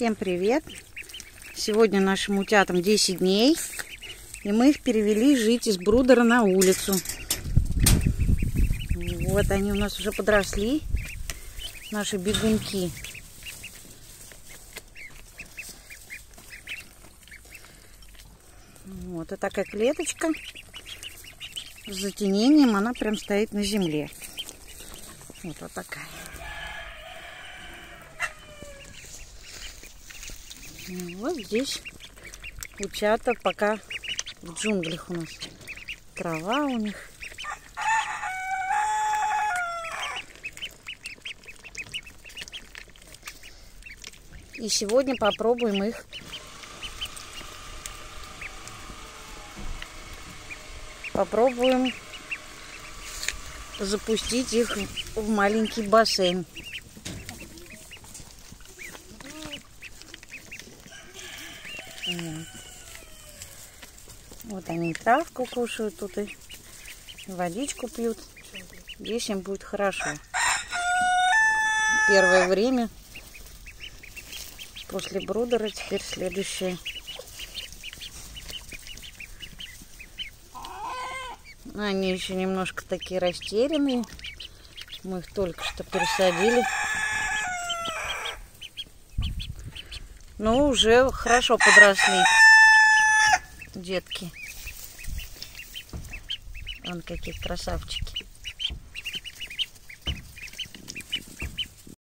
Всем привет! Сегодня нашим утятам 10 дней, и мы их перевели жить из брудера на улицу. Вот они у нас уже подросли, наши бегунки. Вот, и такая клеточка с затенением, она прям стоит на земле. Вот, вот такая. Вот здесь утята пока в джунглях у нас. Трава у них. И сегодня попробуем их попробуем запустить их в маленький бассейн. Вот они травку кушают тут и водичку пьют. Здесь им будет хорошо. Первое время после брудера, теперь следующее. Они еще немножко такие растерянные. Мы их только что пересадили. Ну, уже хорошо подросли детки. Вон какие красавчики.